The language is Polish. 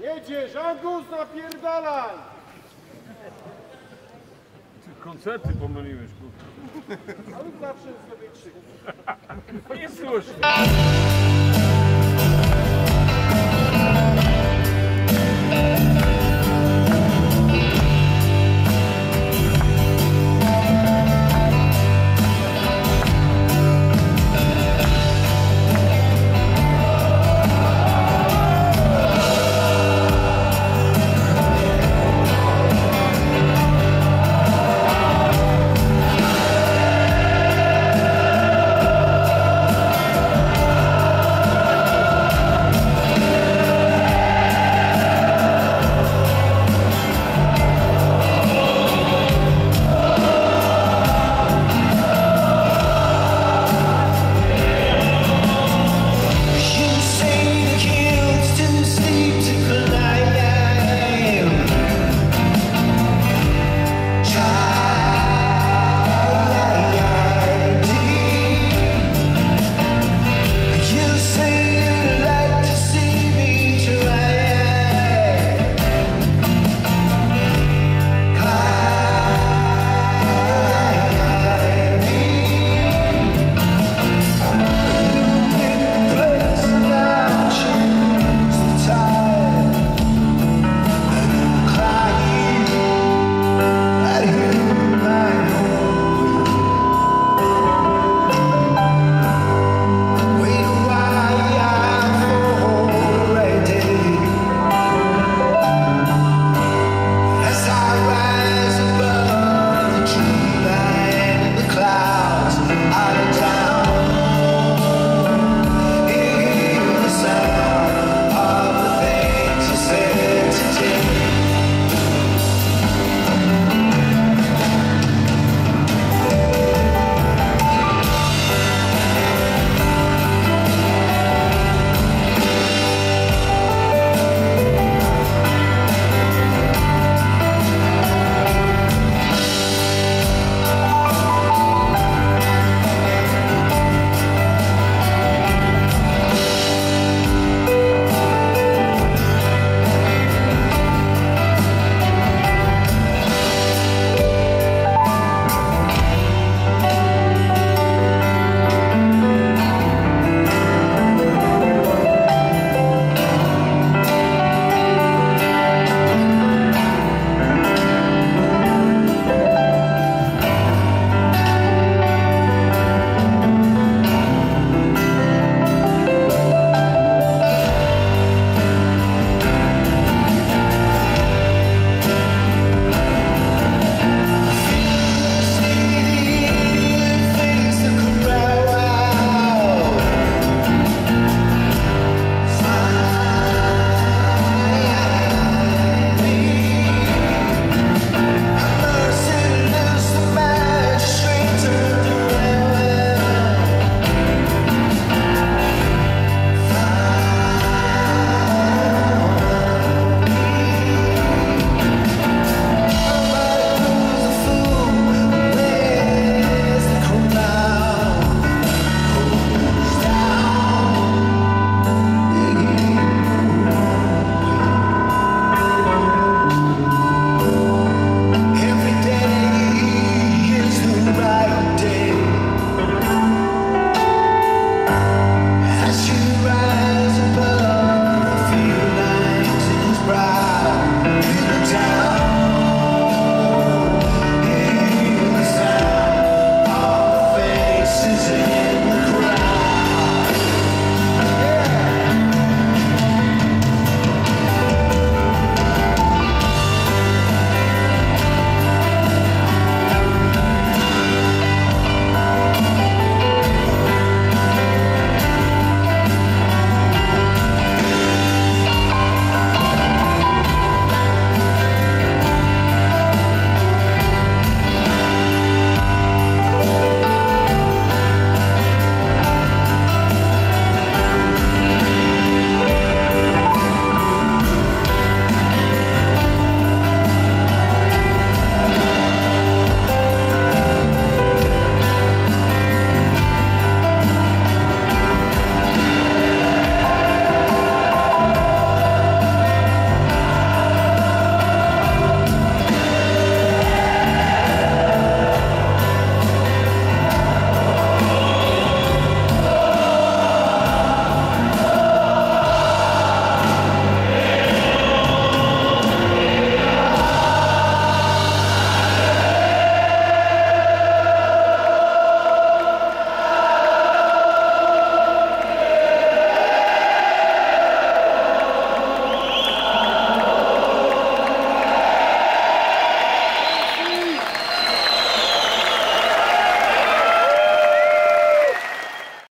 Jedziesz, Angus, napierdalaj! Ty koncerty pomyliłeś, kurwa. Ale zawsze jest sobie trzy. Nie słyszę.